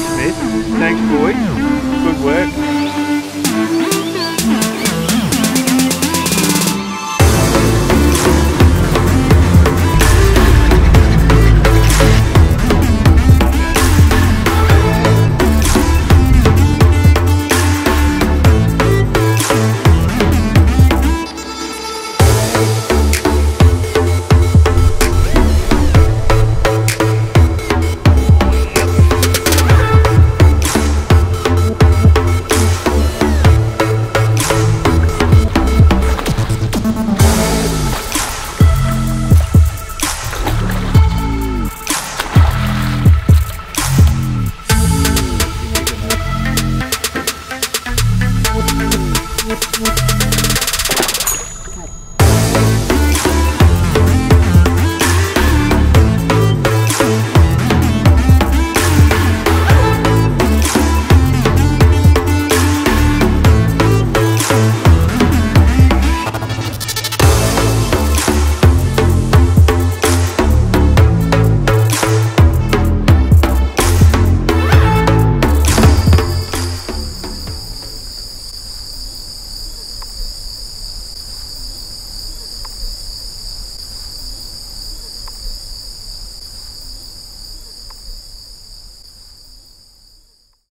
Thanks, mate. Thanks, boy. Good work. Thank